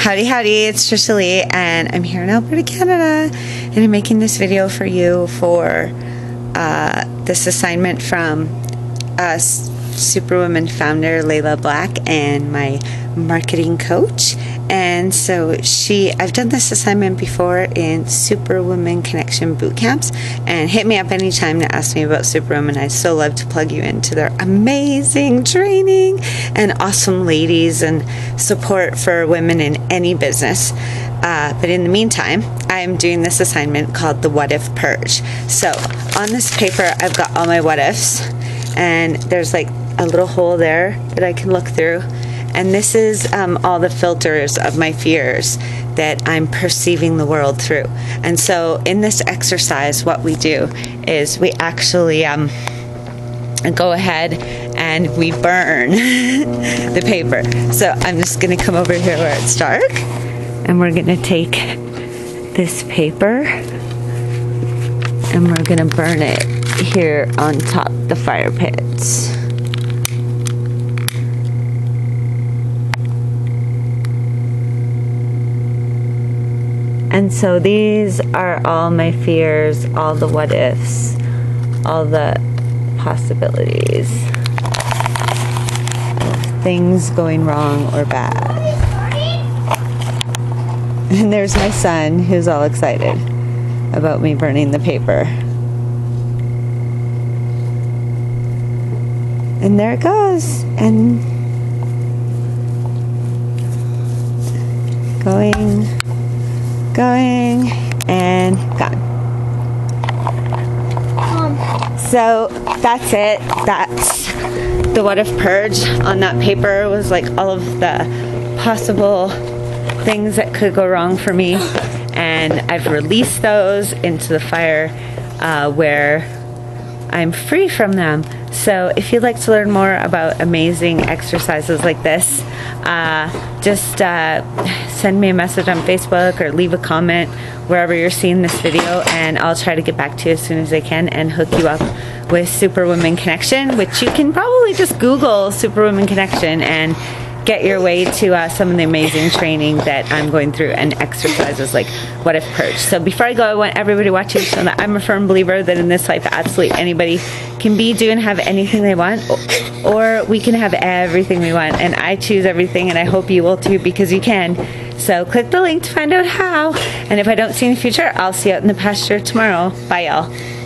Howdy, howdy, it's Trishaly, and I'm here in Alberta, Canada, and I'm making this video for you for uh, this assignment from us Superwoman founder Layla Black and my marketing coach. And so she, I've done this assignment before in Superwoman Connection boot camps. And hit me up anytime to ask me about Superwoman. I'd so love to plug you into their amazing training and awesome ladies and support for women in any business. Uh, but in the meantime, I am doing this assignment called the What If Purge. So on this paper, I've got all my what ifs, and there's like a little hole there that I can look through. And this is um, all the filters of my fears that I'm perceiving the world through. And so, in this exercise, what we do is we actually um, go ahead and we burn the paper. So, I'm just to come over here where it's dark and we're to take this paper and we're to burn it here on top the fire pits. And so these are all my fears, all the what ifs, all the possibilities things going wrong or bad. And there's my son who's all excited about me burning the paper. And there it goes. And going going and gone. So that's it. That's the what if purge on that paper was like all of the possible things that could go wrong for me. And I've released those into the fire uh, where I'm free from them. So, if you'd like to learn more about amazing exercises like this, uh, just uh, send me a message on Facebook or leave a comment wherever you're seeing this video, and I'll try to get back to you as soon as I can and hook you up with Superwoman Connection, which you can probably just Google Superwoman Connection and get your way to uh, some of the amazing training that I'm going through and exercises like What If Purge. So before I go, I want everybody watching to know that I'm a firm believer that in this life, absolutely anybody can be, do, and have anything they want, or we can have everything we want. And I choose everything, and I hope you will too because you can. So click the link to find out how. And if I don't see you in the future, I'll see you out in the pasture tomorrow. Bye, y'all.